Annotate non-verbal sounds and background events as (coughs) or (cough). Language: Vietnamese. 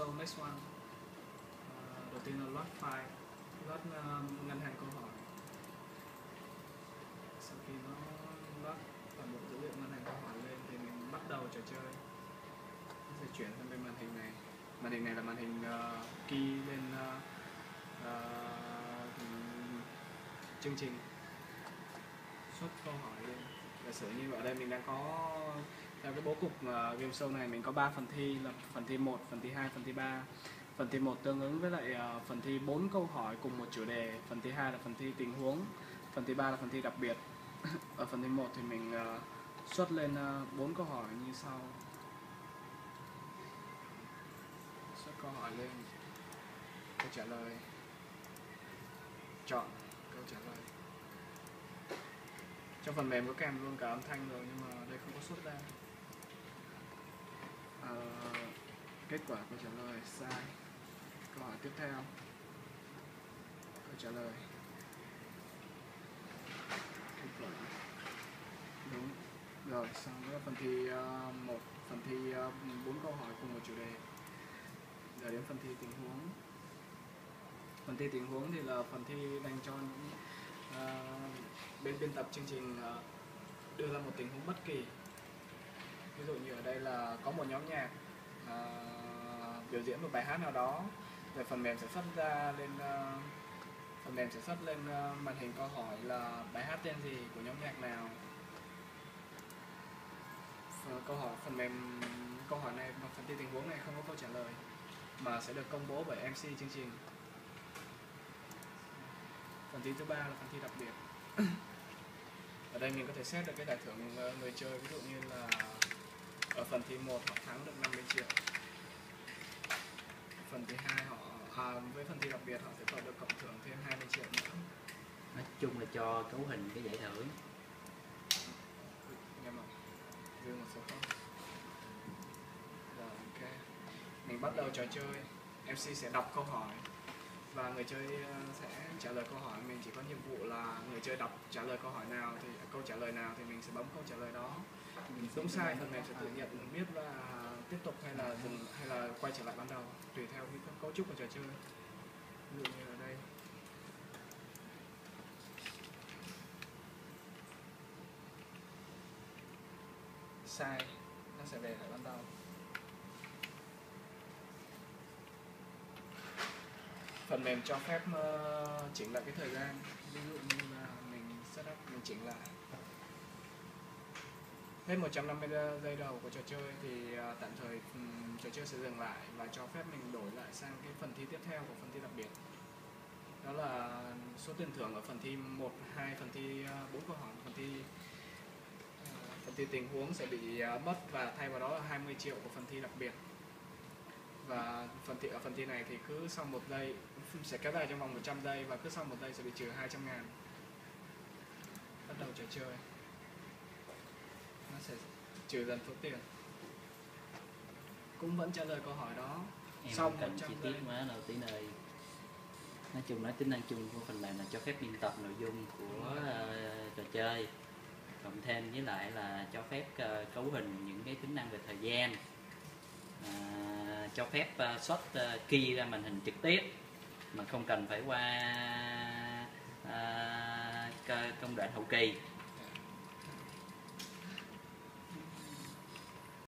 so next one. Uh, đầu tiên là load file load ờ, um, ngân hàng câu hỏi. Sau khi nó load toàn bộ dữ liệu ngân hàng câu hỏi lên thì mình bắt đầu trò chơi. Nó sẽ chuyển sang bên màn hình này. Màn hình này là màn hình uh, key lên uh, ờ, uh, ờ, chương trình. Xuất câu hỏi lên. Giả sử như ở đây mình đang có theo cái bố cục uh, game show này mình có 3 phần thi là phần thi 1, phần thi 2, phần thi 3 phần thi 1 tương ứng với lại uh, phần thi 4 câu hỏi cùng một chủ đề. Phần thi 2 là phần thi tình huống phần thi 3 là phần thi đặc biệt. (coughs) Ở phần thi 1 thì mình uh, xuất lên uh, 4 câu hỏi như sau. Xuất câu hỏi lên. Câu trả lời. Chọn câu trả lời. Trong phần mềm có kèm luôn cả âm thanh rồi nhưng mà đây không có xuất ra. Ờ, kết quả câu trả lời sai. Câu hỏi tiếp theo. Câu trả lời. Kết quả. Đúng. Rồi xong với phần thi uh, một phần thi bốn bốn câu hỏi cùng một chủ đề. Giờ đến phần thi tình huống. Phần thi tình huống thì là phần thi dành cho những uh, bên biên tập chương trình uh, đưa ra một tình huống bất kỳ ví dụ như ở đây là có một nhóm nhạc à, biểu diễn một bài hát nào đó rồi phần mềm sẽ xuất ra lên ờ, phần mềm sẽ xuất lên ờ, màn hình câu hỏi là bài hát tên gì của nhóm nhạc nào. Phần- câu hỏi phần mềm câu hỏi này và phần thi tình huống này không có câu trả lời mà sẽ được công bố bởi MC chương trình. Phần thi thứ ba là phần thi đặc biệt. (coughs) Ở đây mình có thể xét được cái giải thưởng ờ, người chơi ví dụ như là phần thi 1 họ thắng được 50 triệu. Phần thứ hai họ à, với phần thi đặc biệt họ sẽ có được cộng thưởng thêm 20 triệu nữa. Nói chung là cho cấu hình cái giải thưởng. Nhưng mà dư một số không? Rồi ok. Mình bắt đầu trò chơi. MC sẽ đọc câu hỏi và người chơi ờ, sẽ trả lời câu hỏi. Mình chỉ có nhiệm vụ là người chơi đọc trả lời câu hỏi nào thì câu trả lời nào thì mình sẽ bấm câu trả lời đó đúng sai phần mềm sẽ tự nhận biết là tiếp tục hay là dừng, hay là quay trở lại ban đầu, tùy theo cái cấu trúc của trò chơi. Ví dụ như ở đây. Sai, nó sẽ về lại ban đầu. Phần mềm cho phép ờ, chỉnh lại cái thời gian. Ví dụ như là mình setup, mình chỉnh lại hết 150 giây đầu của trò chơi thì à, tạm thời um, trò chơi sẽ dừng lại và cho phép mình đổi lại sang cái phần thi tiếp theo của phần thi đặc biệt. Đó là số tiền thưởng ở phần thi 1, 2, phần thi à, 4 câu hỏi, phần thi uh, phần thi tình huống sẽ bị uh, mất và thay vào đó là 20 triệu của phần thi đặc biệt. Và phần thi ở phần thi này thì cứ sau một giây sẽ kéo dài trong vòng 100 giây và cứ sau một giây sẽ bị trừ 200 ngàn. Bắt đầu trò chơi nó sẽ trừ dần số tiền. Cũng vẫn trả lời câu hỏi đó. Em Xong cần 100 chi tiết quá đâu tí nơi nói chung nói tính năng chung của phần mềm là cho phép biên tập nội dung của ờ, trò chơi. Cộng thêm với lại là cho phép ờ, cấu hình những cái tính năng về thời gian. À, cho phép uh, xuất ờ, key ra màn hình trực tiếp. Mà không cần phải qua c- công đoạn hậu kỳ